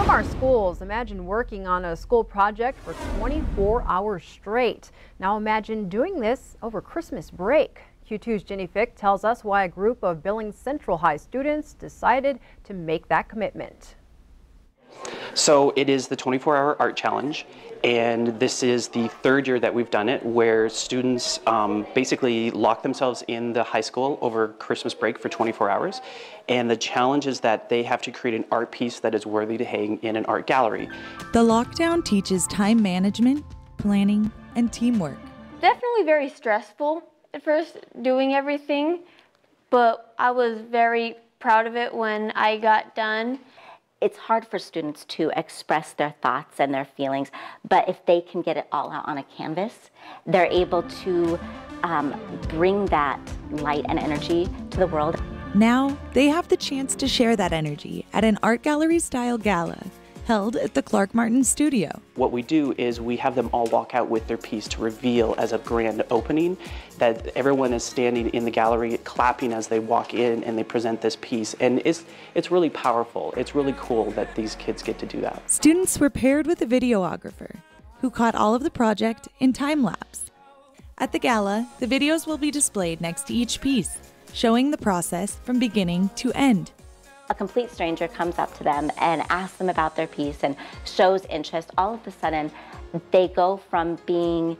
From our schools, imagine working on a school project for 24 hours straight. Now imagine doing this over Christmas break. Q2's Jenny Fick tells us why a group of Billings Central High students decided to make that commitment. So it is the 24-hour art challenge, and this is the third year that we've done it, where students um, basically lock themselves in the high school over Christmas break for 24 hours. And the challenge is that they have to create an art piece that is worthy to hang in an art gallery. The lockdown teaches time management, planning, and teamwork. Definitely very stressful at first doing everything, but I was very proud of it when I got done it's hard for students to express their thoughts and their feelings, but if they can get it all out on a canvas, they're able to um, bring that light and energy to the world. Now they have the chance to share that energy at an art gallery style gala held at the Clark Martin studio. What we do is we have them all walk out with their piece to reveal as a grand opening that everyone is standing in the gallery clapping as they walk in and they present this piece. And it's, it's really powerful. It's really cool that these kids get to do that. Students were paired with a videographer who caught all of the project in time lapse. At the gala, the videos will be displayed next to each piece, showing the process from beginning to end a complete stranger comes up to them and asks them about their piece and shows interest, all of a sudden they go from being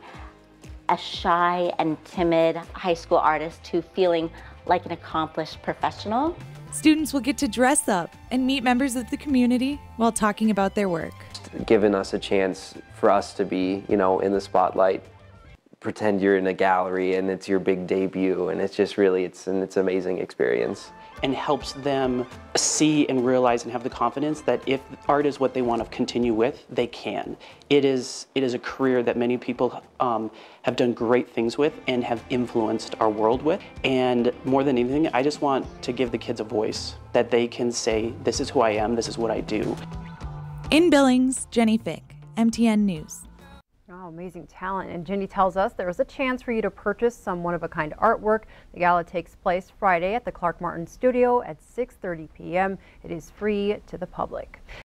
a shy and timid high school artist to feeling like an accomplished professional. Students will get to dress up and meet members of the community while talking about their work. Given us a chance for us to be, you know, in the spotlight, pretend you're in a gallery and it's your big debut and it's just really, it's an it's amazing experience and helps them see and realize and have the confidence that if art is what they want to continue with, they can. It is, it is a career that many people um, have done great things with and have influenced our world with. And more than anything, I just want to give the kids a voice that they can say, this is who I am, this is what I do. In Billings, Jenny Fick, MTN News. Amazing talent. And Jenny tells us there is a chance for you to purchase some one-of-a-kind artwork. The gala takes place Friday at the Clark Martin Studio at 6.30 p.m. It is free to the public.